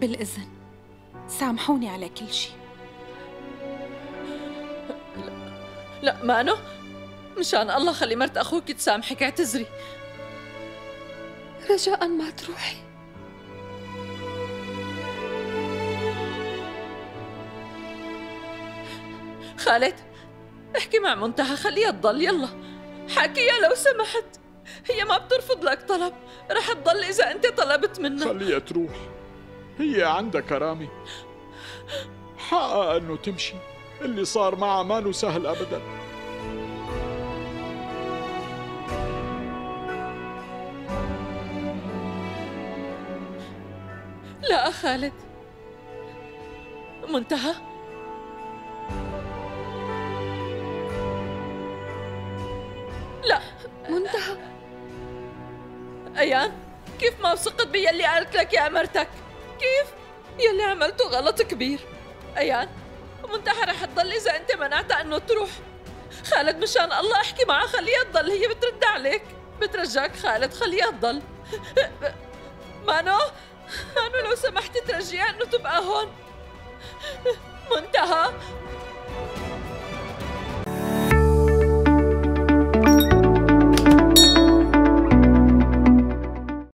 بالإذن. سامحوني على كل شيء. لا مانو. مشان الله خلي مرت أخوك تسامحك اعتذري. رجاء ما تروحي. خالد احكي مع منتهى خليها تضل يلا. حكيها لو سمحت. هي ما بترفض لك طلب. رح تضل إذا أنت طلبت منها خليها تروح. هي عندها كرامة حقها انه تمشي. اللي صار معها ما سهل ابدا. لا خالد. منتهى. لا. منتهى. أيان كيف ما وثقت باللي قالت لك يا مرتك؟ كيف؟ يلي عملته غلط كبير. أيان منتهى رح تضل إذا أنت منعتها إنه تروح. خالد مشان الله أحكي معها خليها تضل هي بترد عليك. بترجاك خالد خليها تضل مانو؟ مانو لو سمحتي ترجيها إنه تبقى هون؟ منتهى.